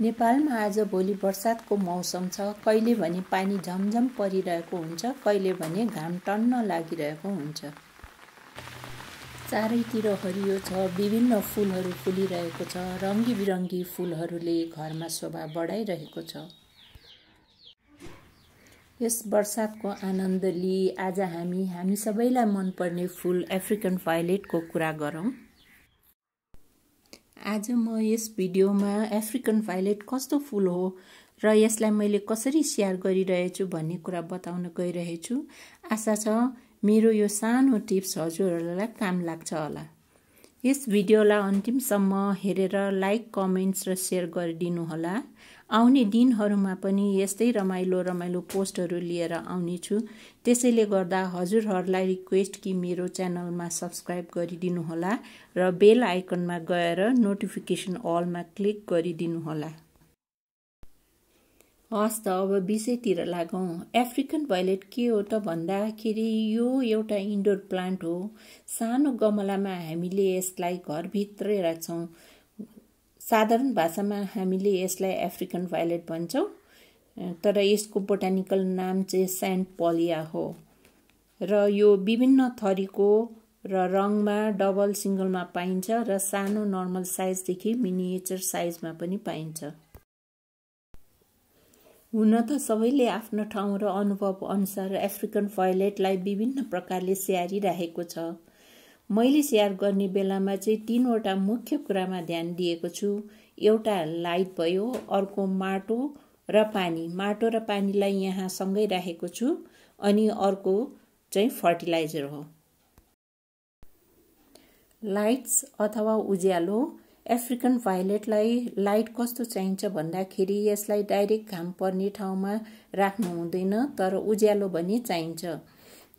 नेपालमा आज भोलि वर्षातको मौसम छ। कहिले भने पानी झमझम परिरहेको हुन्छ कहिले भने घाम टन्न लागिरहेको हुन्छ। चारैतिर हरियो छ विभिन्न फुलहरू फुलिरहेको छ रङ्गी बिरङ्गी फुलहरूले घरमा शोभा बढाइरहेको छ। यस वर्षातको आनन्द लिई आज हामी हामी सबैलाई मनपर्ने फुल एफ्रिकन भाइलेटको कुरा गरौँ। आज म यस भिडियोमा एफ्रिकन भाइलेट कस्तो फुल हो र यसलाई मैले कसरी सेयर गरिरहेछु भन्ने कुरा बताउन गइरहेछु। आशा छ मेरो यो सानो टिप्स हजुरहरूलाई काम लाग्छ होला। यस भिडियोलाई अन्तिमसम्म हेरेर लाइक कमेन्ट्स र सेयर गरिदिनु होला। आउने दिनहरूमा पनि यस्तै रमाइलो रमाइलो पोस्टहरू लिएर आउनेछु। त्यसैले गर्दा हजुरहरूलाई रिक्वेस्ट कि मेरो च्यानलमा सब्सक्राइब गरिदिनु होला र बेल आइकनमा गएर नोटिफिकेसन अलमा क्लिक गरिदिनु होला हस् त अब विषयतिर लागौँ। एफ्रिकन भाइलेट के हो त भन्दाखेरि यो एउटा इन्डोर प्लान्ट हो। सानो गमलामा हामीले यसलाई घरभित्रै राख्छौँ। साधारण भाषामा हामीले यसलाई अफ्रिकन भाइलेट भन्छौँ। तर यसको बोटानिकल नाम चाहिँ सेन्ट पलिया हो। र यो विभिन्न थरीको र रङमा डबल सिङ्गलमा पाइन्छ र सानो नर्मल साइजदेखि मिनिएचर साइजमा पनि पाइन्छ। हुन त सबैले आफ्नो ठाउँ र अनुभव अनुसार अफ्रिकन भाइलेटलाई विभिन्न प्रकारले स्याहारिरहेको छ। मैले सेयर गर्ने बेलामा चाहिँ तिनवटा मुख्य कुरामा ध्यान दिएको छु। एउटा लाइट भयो अर्को माटो र पानी। माटो र पानीलाई यहाँ सँगै राखेको छु अनि अर्को चाहिँ फर्टिलाइजर हो। लाइट्स अथवा उज्यालो। एफ्रिकन भाइलेटलाई लाइट कस्तो चाहिन्छ भन्दाखेरि यसलाई डाइरेक्ट घाम पर्ने ठाउँमा राख्नु हुँदैन तर उज्यालो भने चाहिन्छ।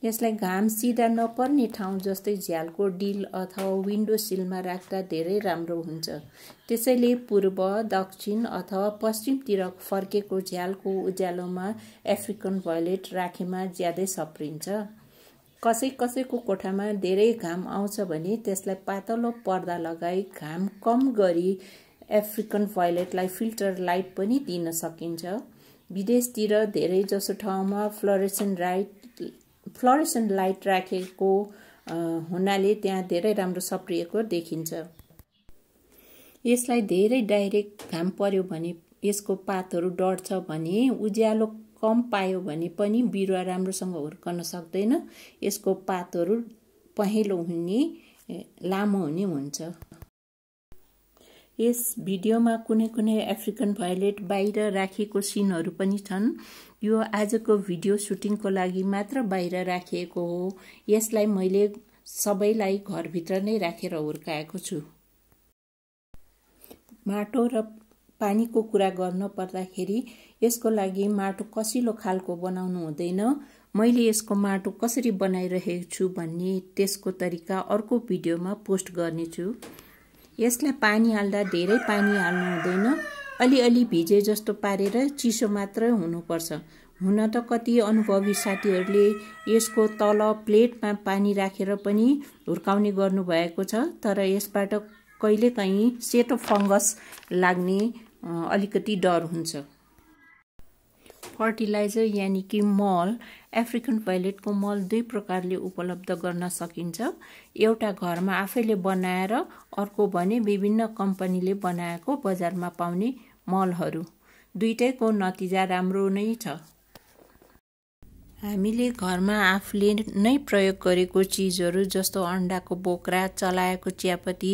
यसलाई घाम सिधा नपर्ने ठाउँ जस्तै झ्यालको डिल अथवा विन्डो सिलमा राख्दा धेरै राम्रो हुन्छ। त्यसैले पूर्व दक्षिण अथवा पश्चिमतिर फर्केको झ्यालको उज्यालोमा एफ्रिकन भोइलेट राखेमा ज्यादै सप्रिन्छ। कसै कसैको कोठामा धेरै घाम आउँछ भने त्यसलाई पातलो पर्दा लगाई घाम कम गरी एफ्रिकन भोइलेटलाई फिल्टर लाइट पनि दिन सकिन्छ। विदेशतिर धेरै जसो ठाउँमा फ्लोरेसन लाइट फ्लोरेसन लाइट राखेको हुनाले त्यहाँ धेरै राम्रो सप्रिएको देखिन्छ। यसलाई धेरै डाइरेक्ट घाम पर्यो भने यसको पातहरू डढ्छ भने उज्यालो कम पायो भने पनि बिरुवा राम्रोसँग हुर्कन सक्दैन। यसको पातहरू पहेँलो हुने लामो हुने हुन्छ। यस भिडियोमा कुनै कुनै अफ्रिकन भाइलेट बाहिर राखिएको सिनहरू पनि छन्। यो आजको भिडियो सुटिङको लागि मात्र बाहिर राखिएको हो। यसलाई मैले सबैलाई घरभित्र नै राखेर हुर्काएको छु। माटो र पानीको कुरा गर्न पर्दाखेरि यसको लागि माटो कसिलो खालको बनाउनु हुँदैन। मैले यसको माटो कसरी बनाइरहेको छु भन्ने त्यसको तरिका अर्को भिडियोमा पोस्ट गर्नेछु। यसलाई पानी हाल्दा धेरै पानी हाल्नु हुँदैन। अलिअलि भिजे जस्तो पारेर चिसो मात्र हुनुपर्छ। हुन त कति अनुभवी साथीहरूले यसको तल प्लेटमा पानी राखेर पनि हुर्काउने गर्नुभएको छ तर यसबाट कहिलेकाहीँ सेतो फङ्गस लाग्ने अलिकति डर हुन्छ। फर्टिलाइजर यानि कि मल एफ्रिकन भाइलेटको मल दुई प्रकारले उपलब्ध गर्न सकिन्छ। एउटा घरमा आफैले बनाएर अर्को भने विभिन्न कम्पनीले बनाएको बजारमा पाउने मलहरू। दुइटैको नतिजा राम्रो नै छ। हामीले घरमा आफूले नै प्रयोग गरेको चिजहरू जस्तो अन्डाको बोक्रा चलाएको चियापत्ती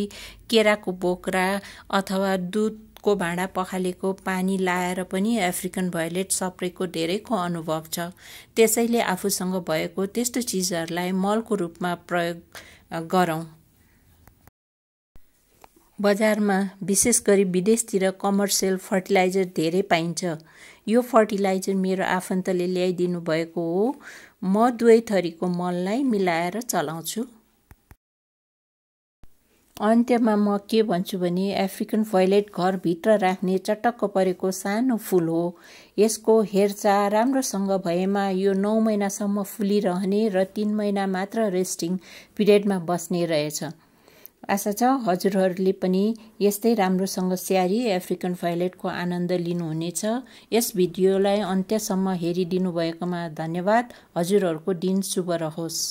केराको बोक्रा अथवा दुध को भाँडा पखालेको पानी लाएर पनि अफ्रिकन भोइलेट सप्रेको धेरैको अनुभव छ। त्यसैले आफूसँग भएको त्यस्तो चिजहरूलाई मलको रूपमा प्रयोग गरौँ। बजारमा विशेष गरी विदेशतिर कमर्सियल फर्टिलाइजर धेरै पाइन्छ। यो फर्टिलाइजर मेरो आफन्तले ल्याइदिनु भएको हो। म दुवै थरीको मललाई मिलाएर चलाउँछु। अन्त्यमा म के भन्छु भने अफ्रिकन भोइलेट घरभित्र राख्ने चटक्क परेको सानो फुल हो। यसको हेरचाह राम्रोसँग भएमा यो नौ महिनासम्म फुलिरहने र तिन महिना मात्र रेस्टिङ पिरियडमा बस्ने रहेछ। आशा छ हजुरहरूले पनि यस्तै राम्रोसँग स्याहारी अफ्रिकन भाइलेटको आनन्द लिनुहुनेछ। यस भिडियोलाई अन्त्यसम्म हेरिदिनु भएकोमा धन्यवाद। हजुरहरूको दिन शुभ रहोस्।